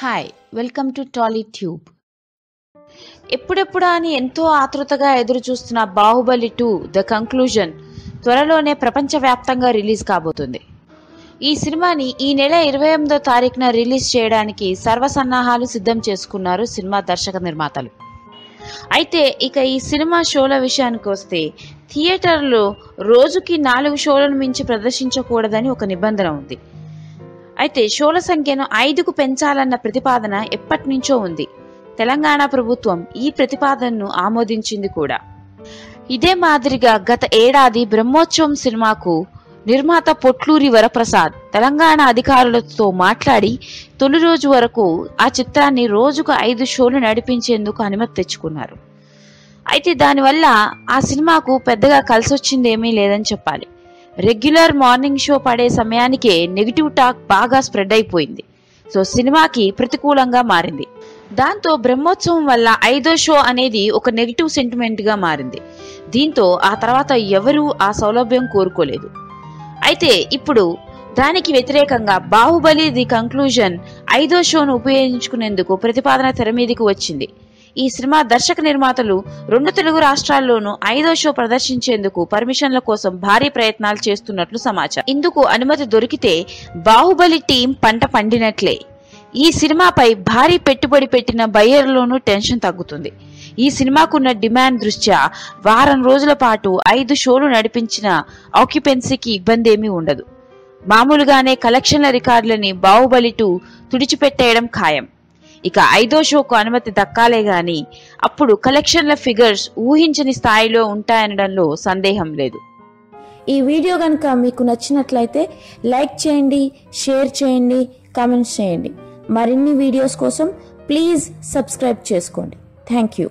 Hi welcome to Tolly tube ఎప్పుడెప్పుడా అని ఎంతో ఆతృతగా ఎదురు చూస్తున్న బాహుబలి టూ ద కంక్లూజన్ త్వరలోనే ప్రపంచవ్యాప్తంగా రిలీజ్ కాబోతుంది. ఈ సినిమాని ఈ నెల ఇరవై ఎనిమిదో తారీఖున రిలీజ్ చేయడానికి సర్వసన్నాహాలు సిద్ధం చేసుకున్నారు సినిమా దర్శక నిర్మాతలు. అయితే ఇక ఈ సినిమా షోల విషయానికి వస్తే థియేటర్లో రోజుకి నాలుగు షోలను మించి ప్రదర్శించకూడదని ఒక నిబంధన ఉంది. అయితే షోల సంఖ్యను ఐదుకు పెంచాలన్న ప్రతిపాదన ఎప్పటినుంచో ఉంది. తెలంగాణ ప్రభుత్వం ఈ ప్రతిపాదనను ఆమోదించింది కూడా. ఇదే మాదిరిగా గత ఏడాది బ్రహ్మోత్సవం సినిమాకు నిర్మాత పొట్లూరి వరప్రసాద్ తెలంగాణ అధికారులతో మాట్లాడి తొలి రోజు వరకు ఆ చిత్రాన్ని రోజుకు ఐదు షోలు నడిపించేందుకు అనుమతి తెచ్చుకున్నారు. అయితే దానివల్ల ఆ సినిమాకు పెద్దగా కలిసొచ్చిందేమీ లేదని చెప్పాలి. రెగ్యులర్ మార్నింగ్ షో పడే సమయానికే నెగిటివ్ టాక్ బాగా స్ప్రెడ్ అయిపోయింది. సో సినిమాకి ప్రతికూలంగా మారింది. దాంతో బ్రహ్మోత్సవం వల్ల ఐదో షో అనేది ఒక నెగిటివ్ సెంటిమెంట్గా మారింది. దీంతో ఆ తర్వాత ఎవరూ ఆ సౌలభ్యం కోరుకోలేదు. అయితే ఇప్పుడు దానికి వ్యతిరేకంగా బాహుబలి ది కంక్లూజన్ ఐదో షోను ఉపయోగించుకునేందుకు ప్రతిపాదన తెర మీదకి వచ్చింది. ఈ సినిమా దర్శక నిర్మాతలు రెండు తెలుగు రాష్ట్రాల్లోనూ ఐదో షో ప్రదర్శించేందుకు పర్మిషన్ల కోసం భారీ ప్రయత్నాలు చేస్తున్నట్లు సమాచారం. ఇందుకు అనుమతి దొరికితే బాహుబలి టీం పంట పండినట్లే. ఈ సినిమాపై భారీ పెట్టుబడి పెట్టిన బయ్యర్లోనూ టెన్షన్ తగ్గుతుంది. ఈ సినిమాకున్న డిమాండ్ దృష్ట్యా వారం రోజుల పాటు ఐదు షోలు నడిపించిన ఆక్యుపెన్సీకి ఇబ్బంది ఏమీ ఉండదు. మామూలుగానే కలెక్షన్ల రికార్డులని బాహుబలి టూ తుడిచిపెట్టేయడం ఖాయం. ఇక ఐదో షోకు అనుమతి దక్కాలే గాని అప్పుడు కలెక్షన్ల ఫిగర్స్ ఊహించని స్థాయిలో ఉంటాయనడంలో సందేహం లేదు. ఈ వీడియో కనుక మీకు నచ్చినట్లయితే లైక్ చేయండి షేర్ చేయండి కామెంట్స్ చేయండి. మరిన్ని వీడియోస్ కోసం ప్లీజ్ సబ్స్క్రైబ్ చేసుకోండి. Thank you.